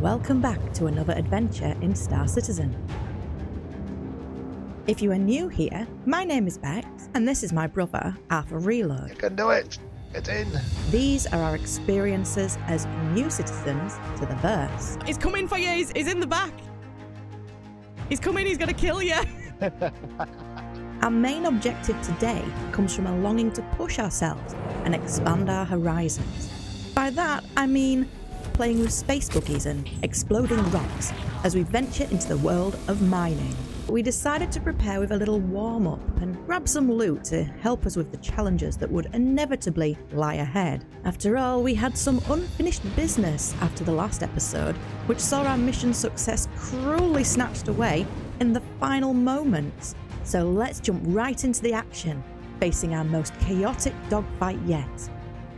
Welcome back to another adventure in Star Citizen. If you are new here, my name is Bekz, and this is my brother, Arthur Reload. You can do it. Get in. These are our experiences as new citizens to the verse. He's coming for you. He's, he's in the back. He's coming. He's going to kill you. Our main objective today comes from a longing to push ourselves and expand our horizons. By that, I mean playing with space buggies and exploding rocks as we venture into the world of mining. We decided to prepare with a little warm up and grab some loot to help us with the challenges that would inevitably lie ahead. After all, we had some unfinished business after the last episode, which saw our mission success cruelly snatched away in the final moments. So let's jump right into the action, facing our most chaotic dogfight yet.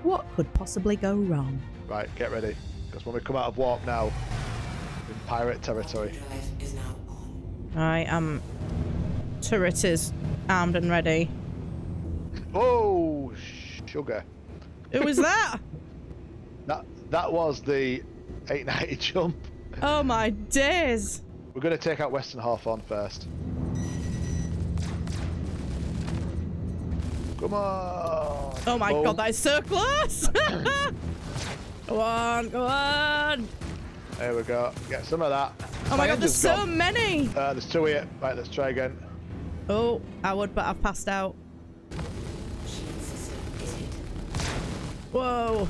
What could possibly go wrong? Right, get ready. Because when we come out of warp now, we're in pirate territory. I am. Turret is armed and ready. Oh, sugar. Who was that? That that was the 890 jump. oh my days. We're going to take out Western Hawthorne first. Come on. Oh my Boom. god, that is so close. go on, go on. There we go. Get some of that. Oh my god, there's so gone. many. Uh, there's two here. Right, let's try again. Oh, I would, but I've passed out. Whoa.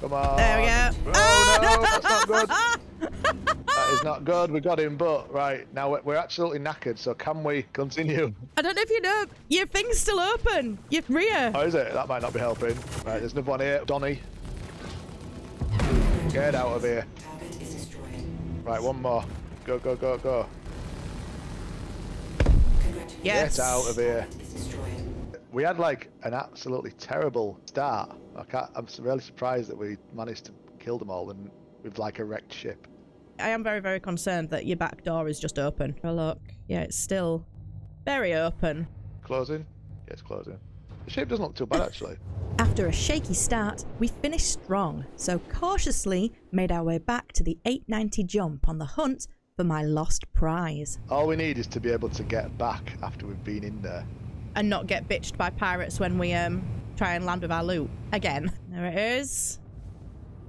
Come on. There we go. Oh no, that's not good. that is not good. We got him, but right now we're, we're absolutely knackered. So can we continue? I don't know if you know, your thing's still open. Your rear. Oh, is it? That might not be helping. Right, there's another one here. Donny. Get out of here. Right, one more. Go, go, go, go. Yes. Get out of here. We had like an absolutely terrible start. I can't, I'm really surprised that we managed to kill them all and with like a wrecked ship. I am very, very concerned that your back door is just open. Oh, look. Yeah, it's still very open. Closing? Yeah, it's closing. The ship doesn't look too bad actually. After a shaky start, we finished strong, so cautiously made our way back to the 890 jump on the hunt for my lost prize. All we need is to be able to get back after we've been in there. And not get bitched by pirates when we um try and land with our loot. Again. There it is.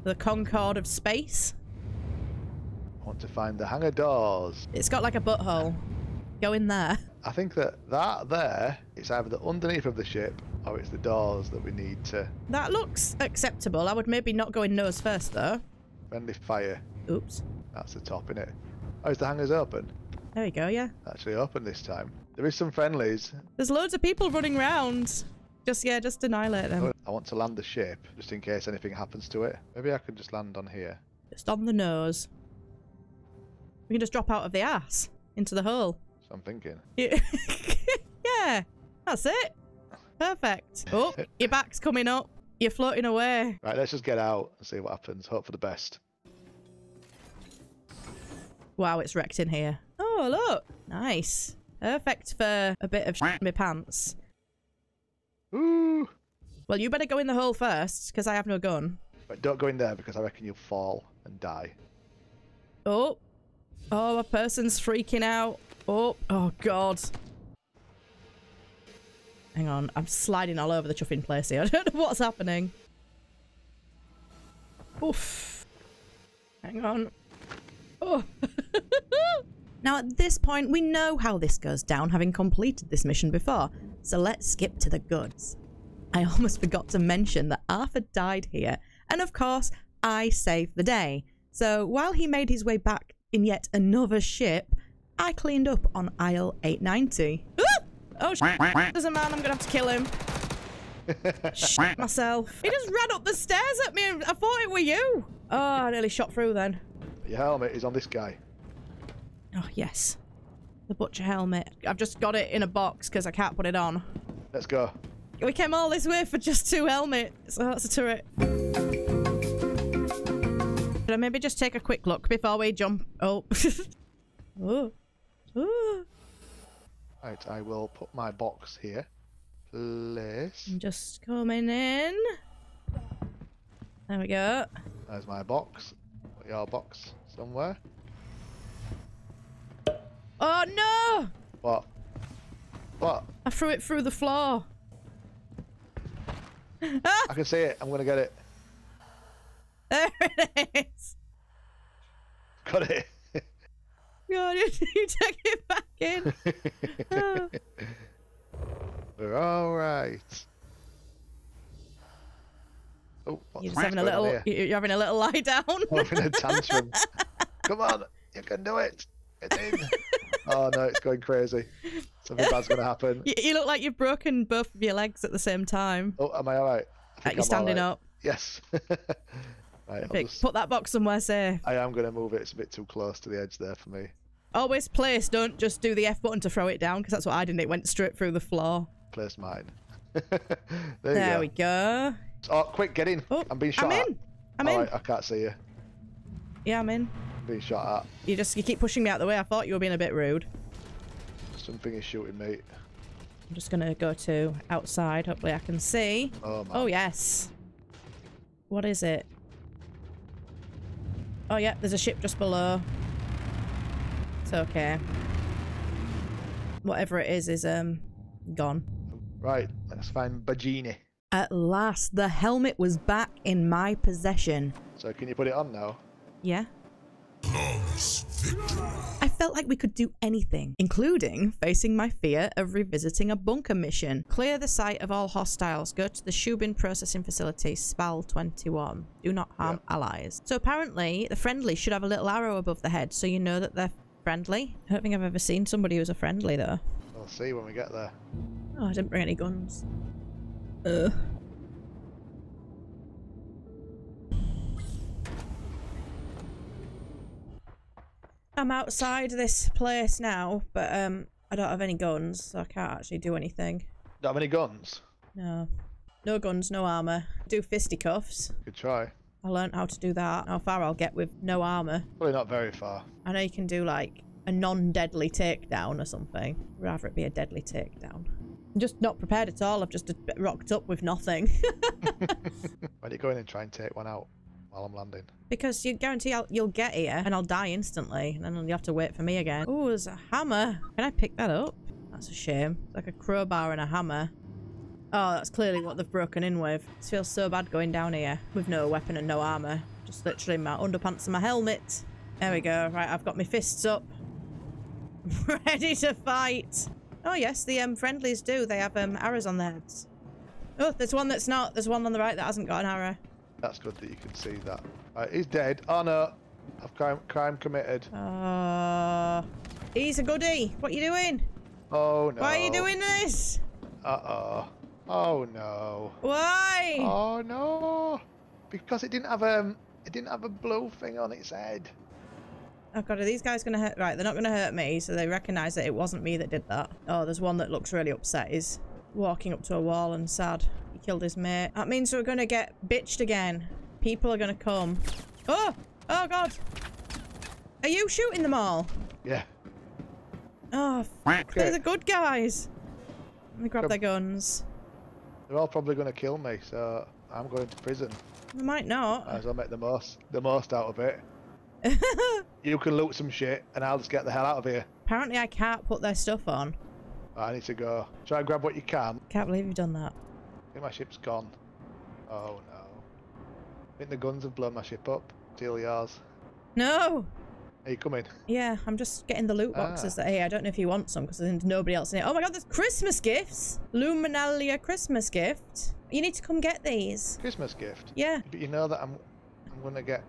The Concorde of Space. I want to find the hangar doors. It's got like a butthole. Go in there. I think that that there, it's either the underneath of the ship or it's the doors that we need to That looks acceptable. I would maybe not go in nose first, though. friendly fire. Oops. That's the top, innit? Oh, is the hangars open? There we go, yeah. Actually open this time. There is some friendlies. There's loads of people running around. Just, yeah, just annihilate them. Oh, I want to land the ship just in case anything happens to it. Maybe I can just land on here. Just on the nose. We can just drop out of the ass into the hole. So I'm thinking. Yeah, yeah that's it. Perfect. Oh, your back's coming up. You're floating away. Right, let's just get out and see what happens. Hope for the best. Wow, it's wrecked in here. Oh, look. Nice. Perfect for a bit of sh- in my pants. Ooh! Well, you better go in the hole first, because I have no gun. But don't go in there because I reckon you'll fall and die. Oh. Oh, a person's freaking out. Oh, oh God. Hang on, I'm sliding all over the chuffing place here. I don't know what's happening. Oof. Hang on. Oh. Now, at this point, we know how this goes down, having completed this mission before, so let's skip to the goods. I almost forgot to mention that Arthur died here, and of course, I saved the day. So while he made his way back in yet another ship, I cleaned up on aisle 890. Oh, sh- there's a man. I'm gonna have to kill him. sh- myself. He just ran up the stairs at me. and I thought it were you. Oh, I nearly shot through then. Your helmet is on this guy. Oh, yes. The butcher helmet. I've just got it in a box because I can't put it on. Let's go. We came all this way for just two helmets. So that's a turret. Should I maybe just take a quick look before we jump? Oh. oh. Oh. Right, I will put my box here. Place. I'm just coming in. There we go. There's my box. your box somewhere. Oh no! What? What? I threw it through the floor. I can see it. I'm gonna get it. There it is. Got it. God, you, take it back in. Oh. We're all right. Oh, You're just having a little. here? You're having a little lie down. I'm having a tantrum. Come on, you can do it. In. oh no, it's going crazy. Something bad's gonna happen. you, you look like you've broken both of your legs at the same time. Oh, am I all right? I you're I'm standing right. up. Yes. right, I'll just, Put that box somewhere safe. I am gonna move it. It's a bit too close to the edge there for me. Always place. Don't just do the F button to throw it down because that's what I did. It went straight through the floor. Place mine. there you There go. we go. Oh, quick, get in. Oh, I'm being shot I'm at. in. I'm All in. right, I can't see you. Yeah, I'm in. I'm being shot at. You just you keep pushing me out the way. I thought you were being a bit rude. Something is shooting me. I'm just gonna go to outside. Hopefully, I can see. Oh. Oh yes. What is it? Oh yeah, there's a ship just below. It's okay. Whatever it is is um gone. Right, let's find Bajini. At last, the helmet was back in my possession. So can you put it on now? Yeah. I felt like we could do anything, including facing my fear of revisiting a bunker mission. Clear the site of all hostiles. Go to the Shubin processing facility, SPAL 21. Do not harm allies. So apparently, the friendly should have a little arrow above the head, so you know that they're friendly. I don't think I've ever seen somebody who's a friendly though. We'll see when we get there. Oh, I didn't bring any guns. Ugh. I'm outside this place now, but um, I don't have any guns, so I can't actually do anything. Don't have any guns? No. No guns, no armour. Do fisticuffs. Good try. I learned how to do that. How far I'll get with no armour. Probably not very far. I know you can do like a non-deadly takedown or something. Rather it be a deadly takedown. I'm just not prepared at all. I've just rocked up with nothing. Why don't you go in and try and take one out while I'm landing? because you guarantee I'll, you'll get here and I'll die instantly. And then you have to wait for me again. Oh, there's a hammer. Can I pick that up? That's a shame. It's like a crowbar and a hammer. Oh, that's clearly what they've broken in with. It feels so bad going down here with no weapon and no armour. Just literally my underpants and my helmet. There we go. Right, I've got my fists up. Ready to fight. Oh yes, the um, friendlies do. They have um, arrows on their heads. Oh, there's one that's not. There's one on the right that hasn't got an arrow. That's good that you can see that. Right, he's dead. Oh no. I've crime, crime committed. Uh, he's a goodie. What are you doing? Oh no. Why are you doing this? Uh-oh. Oh no. Why? Oh no. Because it didn't have um it didn't have a blue thing on its head. Oh god, are these guys gonna hurt? Right, they're not gonna hurt me, so they recognise that it wasn't me that did that. Oh, there's one that looks really upset. He's walking up to a wall and sad. He killed his mate. That means we're gonna get bitched again. People are gonna come. Oh! Oh god! Are you shooting them all? Yeah. Oh, f- they're the good guys. Let me grab their guns. They're all probably gonna kill me, so I'm going to prison. They might not. As I'll make the most the most out of it. You can loot some shit and I'll just get the hell out of here. Apparently I can't put their stuff on. I need to go. Try and grab what you can. Can't believe you've done that. I think my ship's gone. Oh no. I think the guns have blown my ship up. Steal yours. No! Are you coming? Yeah, I'm just getting the loot boxes Ah. that hey, I don't know if you want some because there's nobody else in it. Oh my god, there's Christmas gifts! Luminalia Christmas gift. You need to come get these. Christmas gift. Yeah, But you know that I'm I'm gonna get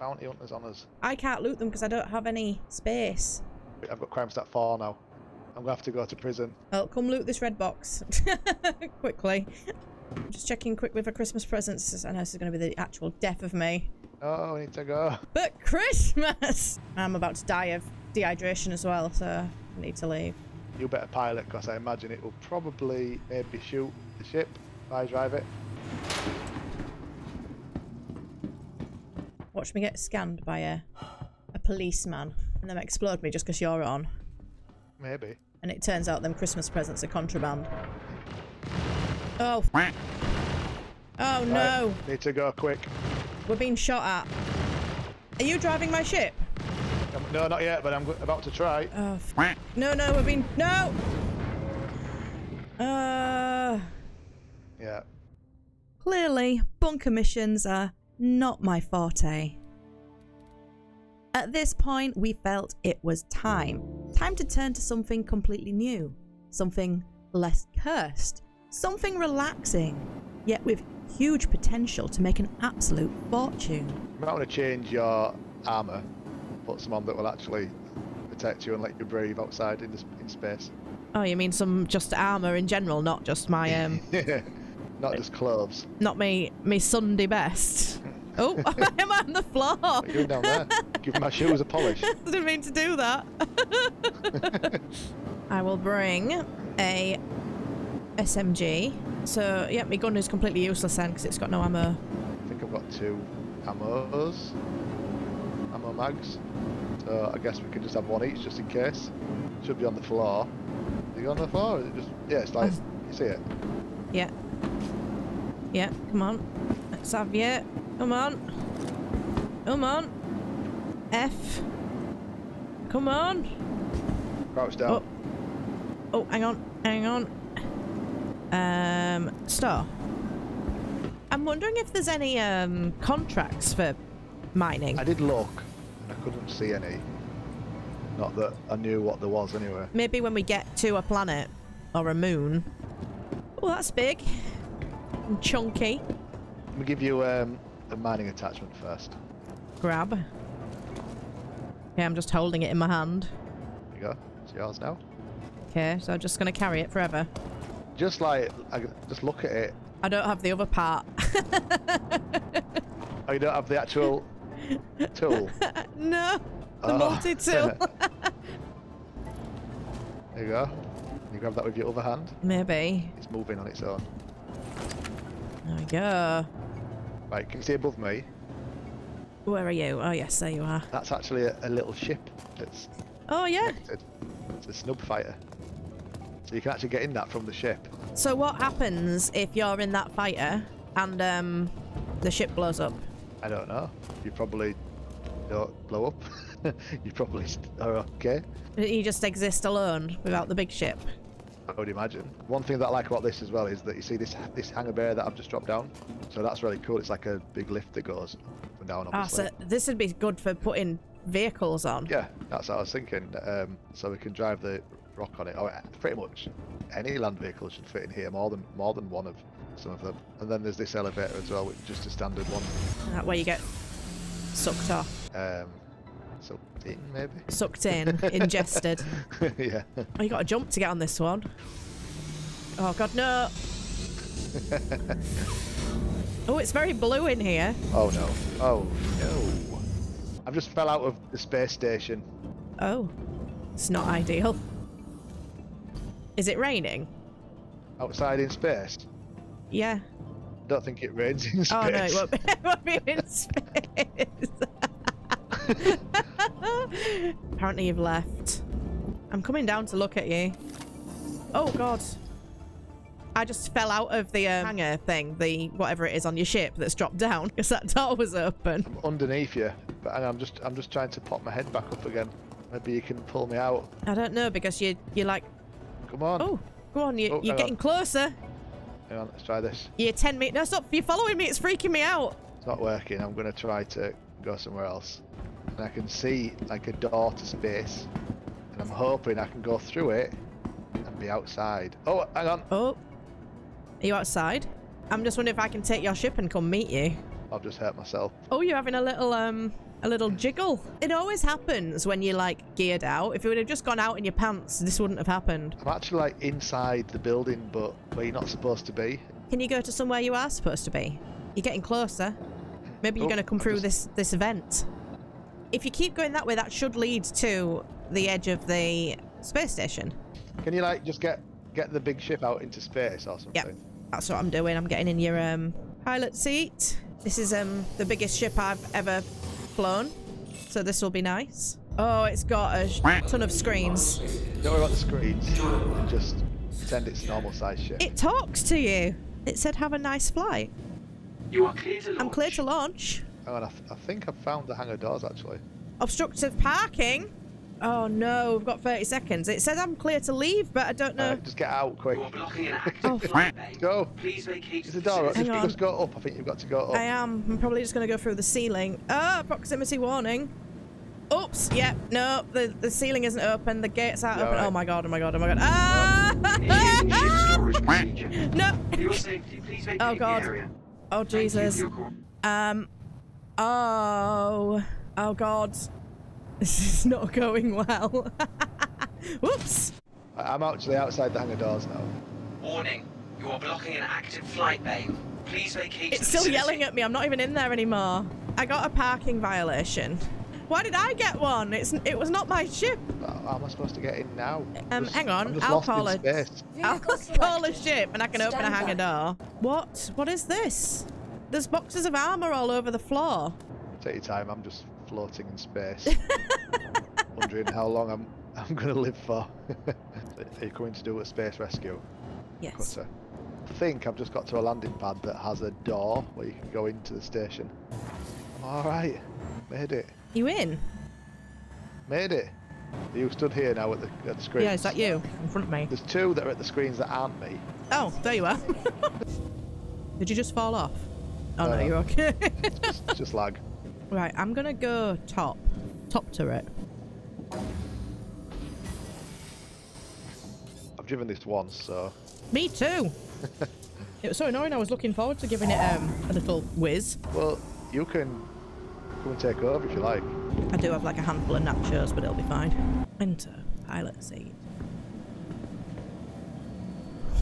bounty hunters on us. I can't loot them because I don't have any space. I've got CrimeStat 4 now. I'm gonna have to go to prison. Well, come loot this red box. Quickly. Just checking quickly for Christmas presents. I know this is going to be the actual death of me. Oh, I need to go. But Christmas! I'm about to die of dehydration as well, so I need to leave. You better pilot, because I imagine it will probably eh, maybe shoot the ship if I drive it. Watch me get scanned by a, a policeman and then explode me just because you're on. Maybe. And it turns out them Christmas presents are contraband. Oh. f- Oh no! Right, need to go quick. We're being shot at. Are you driving my ship? Um, no, not yet, but I'm about to try. Oh, no, no, we've been no. Uh, Yeah. Clearly, bunker missions are not my forte. At this point, we felt it was time. Time to turn to something completely new. Something less cursed. Something relaxing, yet with huge potential to make an absolute fortune. You might want to change your armor, put some on that will actually protect you and let you breathe outside in, this, in space. oh, you mean some just armor in general, not just my um, Not just clothes. not me, me Sunday best. Oh, am I'm on the floor. What are you doing down there? Give my shoes a polish. Didn't mean to do that. I will bring a SMG. So, yeah, my gun is completely useless then because it's got no ammo. I think I've got two ammos. Ammo mags. So I guess we can just have one each just in case. Should be on the floor. Is it on the floor? Or is it just yeah, it's like you see it. Yeah. Yeah, come on. Let's have you. Come on. Come on. F. Come on. Crouch down. Oh. Oh, hang on. Hang on. Um, star. I'm wondering if there's any um contracts for mining. I did look and I couldn't see any. Not that I knew what there was anyway. Maybe when we get to a planet or a moon. Oh, that's big. And chunky. Let me give you um, a mining attachment first. Grab. Okay, I'm just holding it in my hand. There you go. It's yours now. Okay, so I'm just gonna carry it forever. Just like I, just look at it. I don't have the other part. Oh, you don't have the actual tool. no, the Oh. multi-tool. There you go. You grab that with your other hand. Maybe. It's moving on its own. There we go. Right, can you see above me? Where are you? Oh yes, there you are. That's actually a, a little ship that's Oh yeah. connected. It's a snub fighter. So you can actually get in that from the ship. So what happens if you're in that fighter and um the ship blows up? I don't know. You probably don't blow up. you probably are okay. You just exist alone without the big ship. I would imagine. One thing that I like about this as well is that you see this this hangar bay that I've just dropped down. So that's really cool. It's like a big lift that goes up and down. Ah, Obviously. so this would be good for putting vehicles on. Yeah, that's what I was thinking. Um, so we can drive the ROC on it. Oh, pretty much any land vehicle should fit in here. More than more than one of some of them. And then there's this elevator as well, which is just a standard one. That way you get sucked off, Um, so in maybe. sucked in, ingested. yeah. Oh, you got to jump to get on this one. Oh god, no! oh, it's very blue in here. Oh no. Oh no. I've just fell out of the space station. Oh, it's not ideal. Is it raining? Outside in space. Yeah. I Don't think it rains in space. Oh no, it won't be, it won't be in space. Apparently you've left. I'm coming down to look at you. Oh god. I just fell out of the um, hangar thing, the whatever it is on your ship that's dropped down because that door was open. I'm underneath you, but I'm just I'm just trying to pop my head back up again. Maybe you can pull me out. I don't know because you you're like, Come on. oh, go on, you, Oh, you're hang getting on. closer. Hang on, let's try this. You're 10 meters. No, stop! You're following me. It's freaking me out. It's not working. I'm going to try to go somewhere else. And I can see like a door to space. And I'm hoping I can go through it and be outside. Oh, hang on. Oh, are you outside? I'm just wondering if I can take your ship and come meet you. I've just hurt myself. Oh, you're having a little um a little jiggle. It always happens when you're like geared out. If it would have just gone out in your pants, this wouldn't have happened. I'm actually like inside the building, but where you're not supposed to be. Can you go to somewhere you are supposed to be? You're getting closer. Maybe you're Oh, going to come through just- this this event. If you keep going that way, that should lead to the edge of the space station. Can you like just get get the big ship out into space or something? Yep. That's what I'm doing. I'm getting in your um pilot seat. This is um the biggest ship I've ever flown, so this will be nice. Oh, it's got a ton of screens. Don't worry about the screens. Just pretend it's normal size ship. It talks to you. It said, "Have a nice flight." You are clear to launch. I'm clear to launch. Oh, and I, th- I think I've found the hangar doors actually. Obstructive parking? Oh no, we've got 30 seconds. It says I'm clear to leave, but I don't know. Alright, just get out quick. You're blocking an active Oh. flight. Go. Please vacate Is the the door up? facility. Hang Just, just go up. I think you've got to go up. I am. I'm probably just going to go through the ceiling. Ah, proximity warning. Oops. Yep. No, the, the ceiling isn't open. The gates aren't You open. alright? Oh my god. Oh my god. Oh my god. Ah! Initiating ship storage procedure. no. For your safety, please vacate Oh, God. Oh Thank you for Jesus. Um. Oh. Oh God. This is not going well. Whoops. I- I'm actually outside the hangar doors now. Warning, you are blocking an active flight bay. Please vacate It's still facility. yelling at me. I'm not even in there anymore. I got a parking violation. Why did I get one? It's it was not my ship. How how am I supposed to get in now? Um, just- hang on, I'm just I'll lost call in it. space. I'll Vehicle call a ship and I can open a hangar by. door. What? What is this? There's boxes of armor all over the floor. Take your time. I'm just floating in space, wondering how long I'm I'm gonna live for. Are you coming to do a space rescue? Yes. Cutter. I think I've just got to a landing pad that has a door where you can go into the station. All right, made it. You in? Made it. Are you stood here now at the at the screen? Yeah, is that you in front of me? There's two that are at the screens that aren't me. Oh, there you are. Did you just fall off? Oh no, No, you're okay. It's just lag. Right, I'm gonna go top, top turret. I've driven this once, so Me too. it was so annoying. I was looking forward to giving it um, a little whiz. well, you can come and take over if you like. I do have like a handful of nachos, but it'll be fine. Enter pilot seat.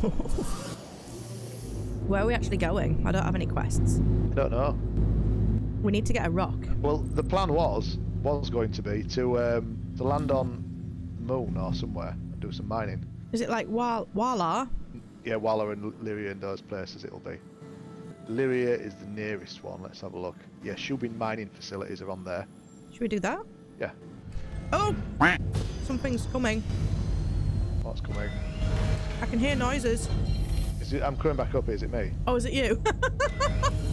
Where are we actually going? I don't have any quests. I don't know. We need to get a rock. Well, the plan was was going to be to um, to land on Moon or somewhere and do some mining. Is it like Wal Wala? Yeah, Wala and Lyria and those places it'll be. Lyria is the nearest one. Let's have a look. Yeah, Shubin mining facilities are on there. Should we do that? Yeah. Oh! Something's coming. What's coming? I can hear noises. Is it, I'm coming back up. Is it me? Oh, is it you?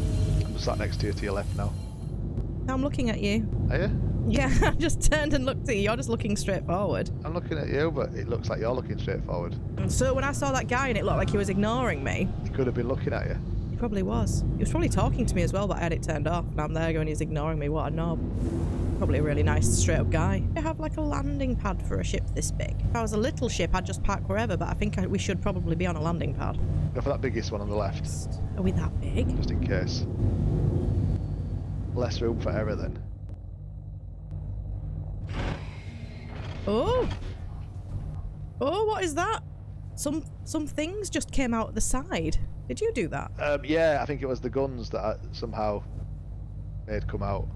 I'm sat next to you to your left now. I'm looking at you. Are you? Yeah, I just turned and looked at you. You're just looking straight forward. I'm looking at you, but it looks like you're looking straight forward. So when I saw that guy and it looked like he was ignoring me, He could have been looking at you. he probably was. He was probably talking to me as well, but I had it turned off. And I'm there going, he's ignoring me. What a knob. Probably a really nice, straight up guy. I have like a landing pad for a ship this big. If I was a little ship, I'd just park wherever, but I think I, we should probably be on a landing pad. Go for that biggest one on the left, Are we that big? just in case. Less room for error then. Oh! Oh, what is that? Some some things just came out of the side. Did you do that? Um, yeah, I think it was the guns that I somehow made come out.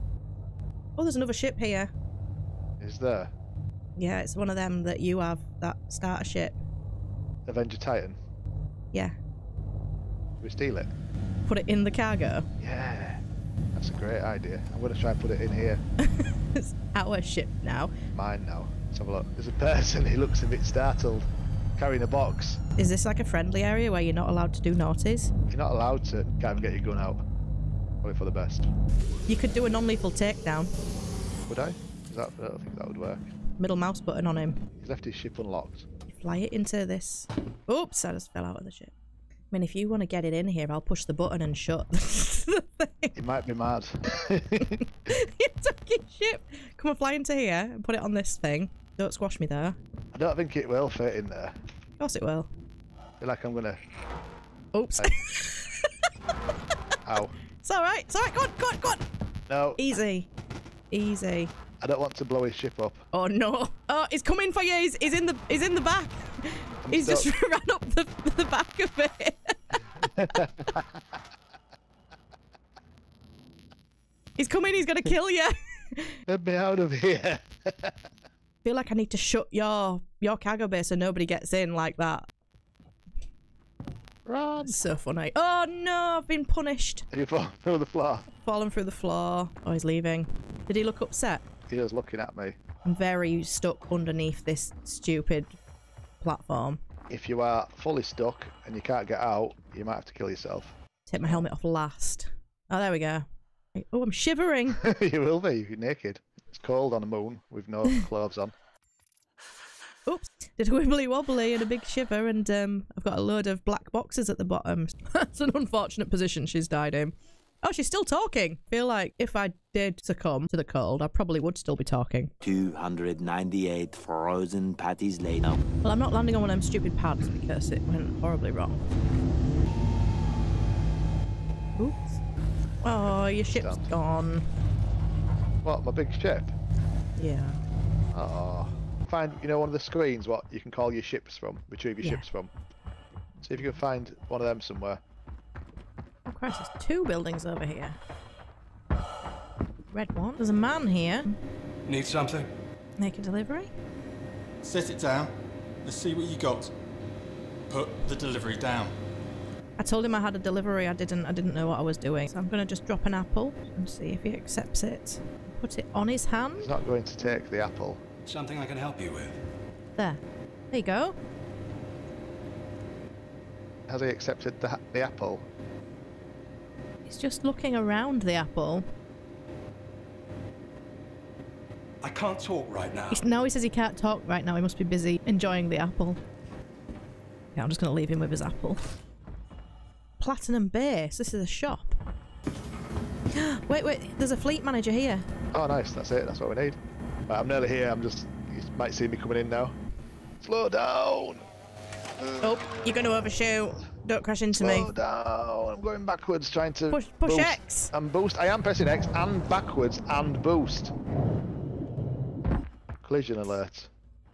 Oh, there's another ship here. Is there? Yeah, it's one of them that you have, that starter ship. Avenger Titan? Yeah. We steal it? Put it in the cargo. Yeah. That's a great idea. I'm going to try and put it in here. it's our ship now. Mine now. Let's have a look. There's a person, who looks a bit startled, carrying a box. Is this like a friendly area where you're not allowed to do naughties? You're not allowed to kind of get your gun out. Probably for the best. You could do a non-lethal takedown. Would I? Is that, I don't think that would work. Middle mouse button on him. He's left his ship unlocked. Fly it into this. Oops, I just fell out of the ship. I mean, if you want to get it in here, I'll push the button and shut the thing. He might be mad. you took your ship. Come on, fly into here and put it on this thing. Don't squash me there. I don't think it will fit in there. Of course it will. I feel like I'm gonna. Oops. Ow. it's all right. It's all right. Go on, go on, go on. No, Easy. Easy. I don't want to blow his ship up. Oh no! Oh, he's coming for you. He's, he's in the he's in the back. He's just ran up the the back of it. He's coming. He's gonna kill you. Get me out of here. feel like I need to shut your your cargo bay so nobody gets in like that. Run. It's so funny. Oh no! I've been punished. Have you fallen through the floor? Fallen through the floor. Oh, he's leaving. Did he look upset? He was looking at me. I'm very stuck underneath this stupid platform. If you are fully stuck and you can't get out, you might have to kill yourself. Take my helmet off last. Oh, there we go. Oh, I'm shivering. you will be you're naked. It's cold on the moon with no clothes on. Oops. Did a wibbly wobbly and a big shiver, and um, I've got a load of black boxes at the bottom. That's an unfortunate position she's died in. Oh, she's still talking. feel like if I did succumb to the cold, I probably would still be talking. 298 frozen patties later. Well, I'm not landing on one of them stupid pads because it went horribly wrong. Oops. Oh, your ship's Done. gone. What, my big ship? Yeah. Oh. Find, you know, one of the screens what you can call your ships from, retrieve your Yeah. ships from. See if you can find one of them somewhere. Oh Christ, there's two buildings over here. Red one. There's a man here. Need something? Make a delivery? Set it down. Let's see what you got. Put the delivery down. I told him I had a delivery. I didn't. I didn't know what I was doing. So I'm gonna just drop an apple and see if he accepts it. Put it on his hand. He's not going to take the apple. Something I can help you with. There. There you go. Has he accepted the, the apple? He's just looking around the apple. I can't talk right now. He's, now he says he can't talk right now. He must be busy enjoying the apple. Yeah, I'm just gonna leave him with his apple. Platinum Base. This is a shop. wait, wait. There's a fleet manager here. Oh, nice. That's it. That's what we need. Right, I'm nearly here. I'm just. You might see me coming in now. Slow down. Oh, you're gonna overshoot. Don't crash into me. Slow down. I'm going backwards, trying to Push- push boost X. and boost. I am pressing X and backwards and boost. Collision alert.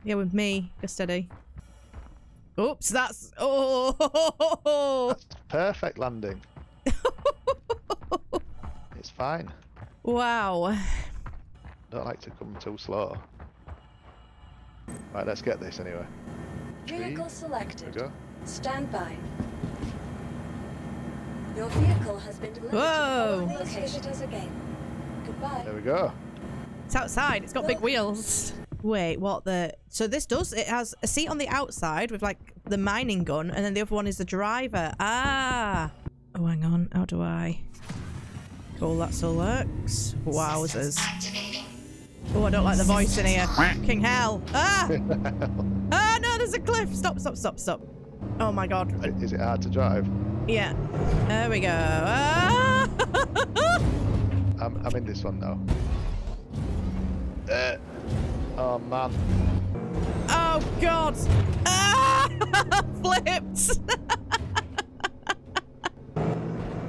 Yeah, with me. Go steady. Oops, that's oh. That's perfect landing. it's fine. wow. Don't like to come too slow. Right, let's get this anyway. Vehicle selected. Stand by. Your vehicle has been delivered Whoa. to the following visitors again. Goodbye. There we go. It's outside. It's got big wheels. Wait, what the? So this does. It has a seat on the outside with like the mining gun, and then the other one is the driver. Ah. Oh, hang on. How do I? Cool. That still works. Wowzers. Oh, I don't like the voice in here. Fucking hell. Ah. ah, no, there's a cliff. Stop, stop, stop, stop. Oh my god. Is it hard to drive? Yeah. There we go. Ah. I'm, I'm in this one now. Uh, oh man. Oh god! Ah! Flipped!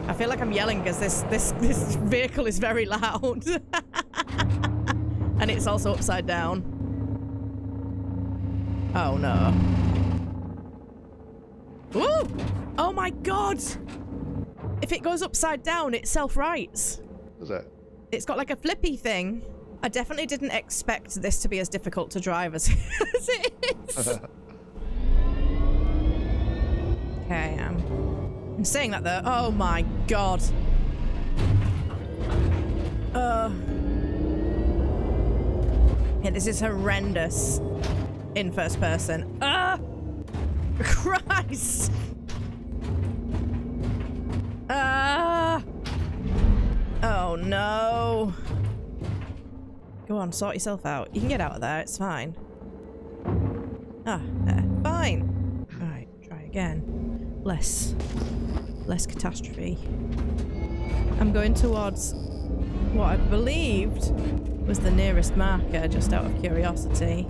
I feel like I'm yelling because this this this vehicle is very loud, and it's also upside down. Oh no! Woo! Oh my god! If it goes upside down, it self-rights. Is it? It's got like a flippy thing. I definitely didn't expect this to be as difficult to drive as, as it is. okay, um, I'm saying that though. Oh my god. Uh. Yeah, this is horrendous in first person. Ah! Christ! Ah! Oh no. Go on, sort yourself out. You can get out of there, it's fine. Ah, there. Fine. Alright, try again. Less. Less catastrophe. I'm going towards what I believed was the nearest marker, just out of curiosity.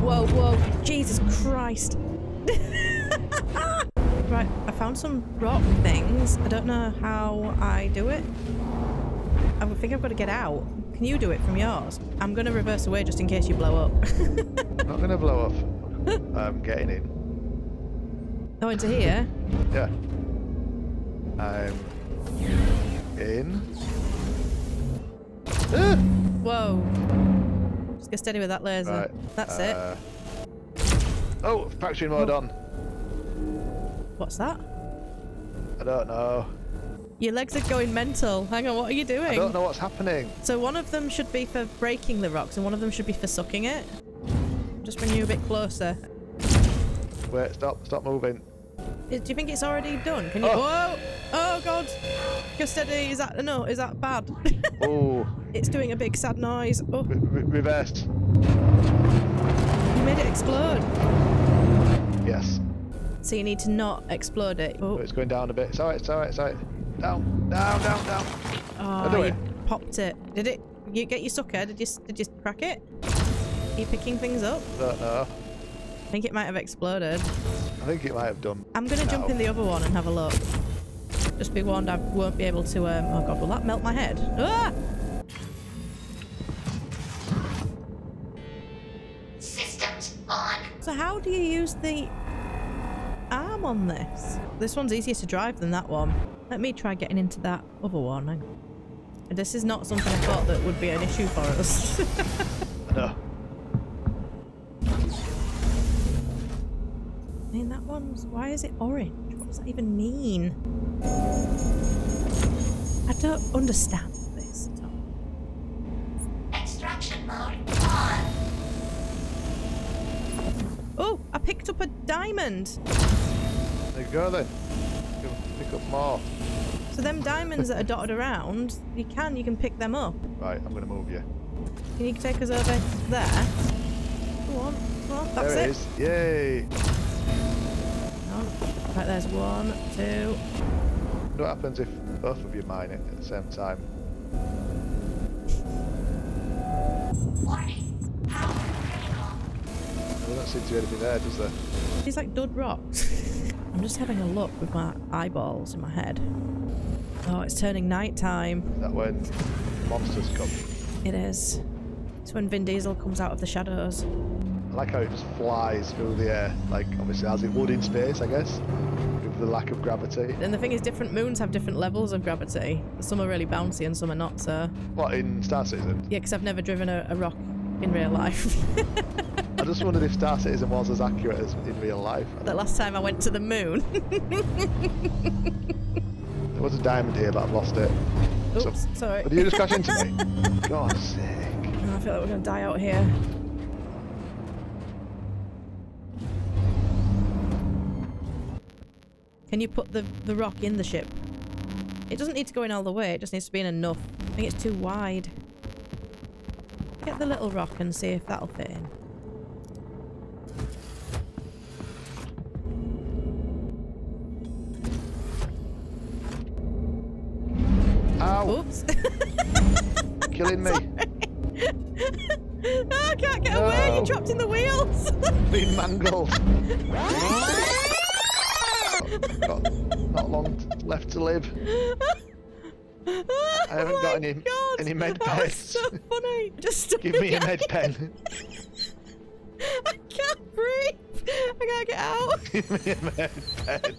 Whoa, whoa, Jesus Christ. right, I found some rock things. I don't know how I do it. I think I've got to get out. Can you do it from yours? I'm going to reverse away just in case you blow up. I'm Not gonna blow up. I'm getting in. oh, into here? Yeah. I'm in. Ah! Whoa. Just get steady with that laser. Right. That's it. Oh, fracture mode on. Oh. What's that? I don't know. Your legs are going mental. Hang on, what are you doing? I don't know what's happening. So one of them should be for breaking the rocks and one of them should be for sucking it. Just bring you a bit closer. Wait, stop, stop moving. Do you think it's already done? Can you? Oh. Whoa! Oh god! Go steady. Is that no? Is that bad? Oh, it's doing a big sad noise. Oh, re- reversed. you made it explode. Yes. So you need to not explode it. Oh, Oh, it's going down a bit. It's alright, it's alright, it's alright. Down, down, down, down. oh do you it. popped it. Did it? You get your sucker? Did you? Did you crack it? Are you picking things up? Don't know. I think it might have exploded. I think it might have done. I'm gonna jump in the other one and have a look. Just be warned, I won't be able to. Um, oh god, will that melt my head? Ah! Systems on. So how do you use the arm on this? This one's easier to drive than that one. Let me try getting into that other one. Hang. This is not something I thought that would be an issue for us. No. I mean, that one's... Why is it orange? What does that even mean? I don't understand this at all. Extraction mode on. Oh, I picked up a diamond. There you go then. You can pick up more. So them diamonds that are dotted around, you can, you can pick them up. Right, I'm gonna move you. Can you take us over there? Go on, go on, that's there it. it is. Yay! Hang on. Right, there's one, two. What happens if both of you mine it at the same time? Warning. There doesn't seem to be anything there, does there? These like dud rocks. I'm just having a look with my eyeballs in my head. Oh, it's turning night time. Is that when monsters come? It is. It's when Vin Diesel comes out of the shadows. I like how it just flies through the air, like obviously as it would in space, I guess, with the lack of gravity. And the thing is, different moons have different levels of gravity. Some are really bouncy and some are not so. What in Star Citizen? Yeah, because I've never driven a, a ROC in real life. I just wondered if Star Citizen was as accurate as in real life. the last time I went to the moon. There was a diamond here, but I've lost it. So- sorry. Did you just crash into me? God's sake. Oh, I feel like we're gonna die out here. Can you put the, the ROC in the ship? It doesn't need to go in all the way, it just needs to be in enough. I think it's too wide. The little rock and see if that'll fit in. Ow! Oops. Killing me. oh, I can't get away, you're trapped in the wheels! Being mangled. Got not long left to live. I haven't got any- oh any med That pens. so funny. Just Give me a med pen. I can't breathe. I can't get out. Give me a med pen.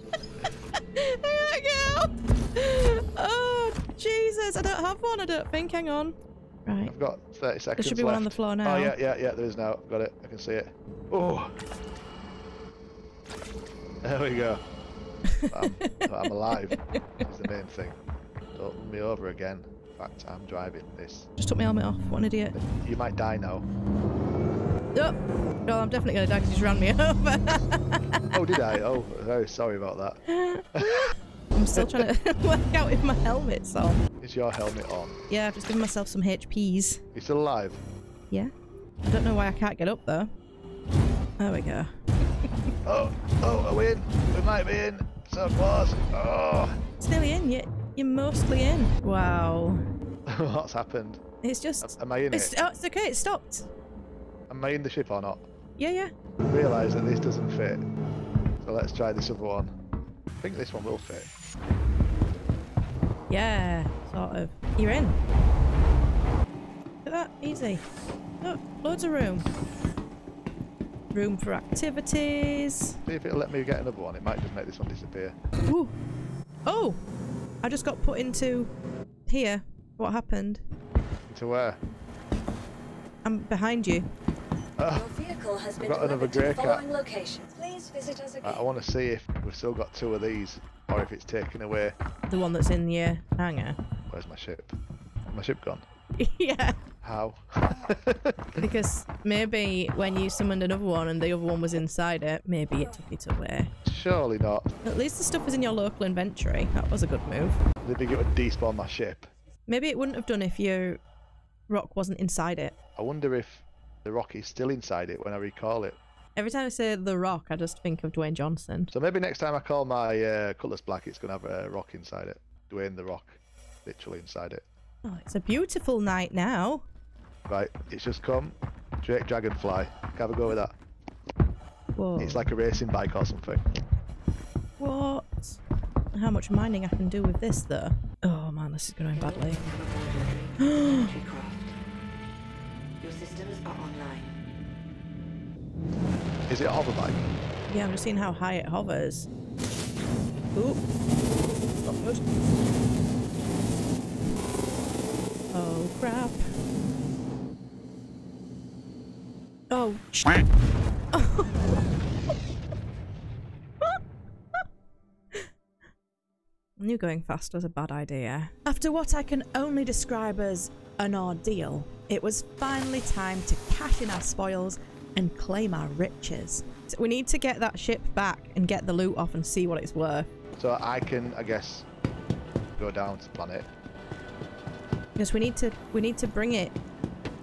I can't get out. Oh, Jesus. I don't have one, I don't think. Hang on. Right. I've got 30 seconds There should be one on the floor oh, now. Oh, yeah, yeah, yeah, there is now. Got it. I can see it. Oh. There we go. I'm, I'm alive. Is the main thing. Don't me over again. In fact, I'm driving this. Just took my helmet off. What an idiot. You might die now. Oh. Well, I'm definitely going to die because you just ran me over. Oh, did I? Oh, very sorry about that. I'm still trying to work out if my helmet's on. Is your helmet on? Yeah, I've just given myself some HPs. You still alive? Yeah. I don't know why I can't get up though. There we go. Oh, oh, are we in? We might be in. So close. Oh. It's nearly in. You're, you're mostly in. Wow. What's happened? It's just. Am I in It's, it? oh, it's okay. It stopped. Am I in the ship or not? Yeah, yeah. I realise that this doesn't fit. So let's try this other one. I think this one will fit. Yeah, sort of. You're in. Look at that. Easy. Look, loads of room. Room for activities. See if it'll let me get another one. It might just make this one disappear. Ooh. Oh! I just got put into here. What happened? To where? I'm behind you. Oh, Your vehicle has been got another delivered to the Greycat. following locations. Please visit us again. I want to see if we've still got two of these, or if it's taken away. The one that's in your hangar. Where's my ship? My ship gone? yeah. How? Because maybe when you summoned another one and the other one was inside it, maybe it took it away. Surely not. At least the stuff was in your local inventory. That was a good move. They think it would despawn my ship. Maybe it wouldn't have done if your rock wasn't inside it. I wonder if the rock is still inside it when I recall it. Every time I say the rock, I just think of Dwayne Johnson. So maybe next time I call my uh, colours black, it's going to have a rock inside it. Dwayne the rock, literally inside it. Oh, it's a beautiful night now. Right, it's just come. Drake Dragonfly. Have a go with that. Whoa. It's like a racing bike or something. What? How much mining I can do with this, though? Oh man, this is going badly. Your systems are online. Is it a hover bike? Yeah, I'm just seeing how high it hovers. Ooh. Not good. Oh, crap. Oh, I knew going fast was a bad idea. After what I can only describe as an ordeal, it was finally time to cash in our spoils and claim our riches. So we need to get that ship back and get the loot off and see what it's worth. So I can, I guess, go down to the planet. Because we need to we need to bring it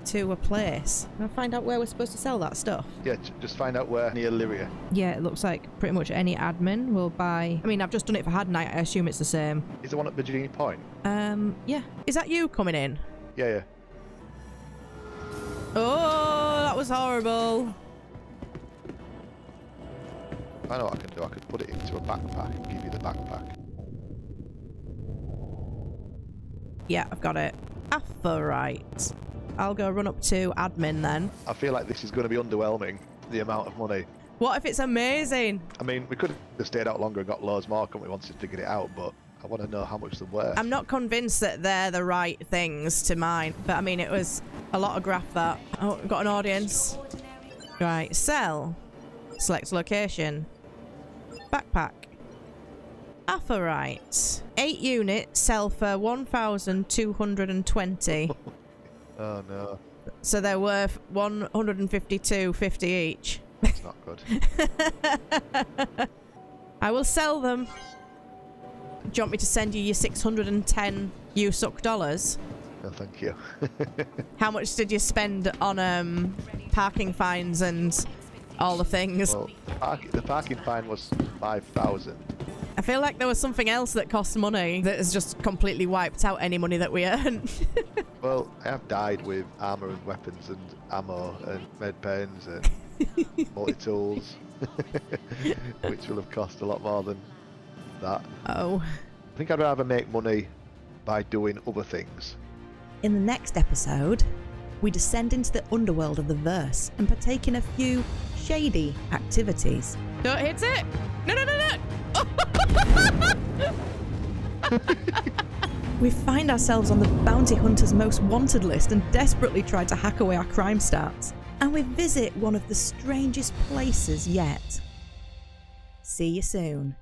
to a place and find out where we're supposed to sell that stuff. Yeah, just find out where near Lyria. Yeah, it looks like pretty much any admin will buy. I mean, I've just done it for Hadanite. I assume it's the same. Is the one at Virginia Point? Um, yeah. Is that you coming in? Yeah, yeah. Oh, that was horrible. I know what I can do. I could put it into a backpack and give you the backpack. Yeah, I've got it. Aphorite. I'll go run up to admin then. I feel like this is going to be underwhelming, the amount of money. What if it's amazing? I mean, we could have stayed out longer and got loads more, couldn't we, once we figured it out, but I want to know how much they're worth. I'm not convinced that they're the right things to mine, but I mean, it was a lot of graph that. Oh, got an audience. Right, sell. Select location. Backpack. Aphorite. Eight units sell for 1,220. Oh, no. so they're worth 152.50 each. That's not good. I will sell them. Do you want me to send you your 610 USUC dollars? no, thank you. How much did you spend on um, parking fines and all the things? well, park, the parking fine was 5,000. I feel like there was something else that costs money that has just completely wiped out any money that we earned. Well, I have died with armour and weapons and ammo and med pens and multi-tools, which will have cost a lot more than that. oh. I think I'd rather make money by doing other things. In the next episode, we descend into the underworld of the verse and partake in a few shady activities. Don't hit it! No, no, no, no! We find ourselves on the bounty hunter's most wanted list and desperately try to hack away our CrimeStats. And we visit one of the strangest places yet. See you soon.